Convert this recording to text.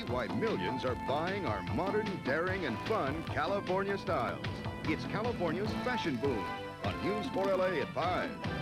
see why millions are buying our modern, daring, and fun California styles. It's California's fashion boom on News 4 LA at 5.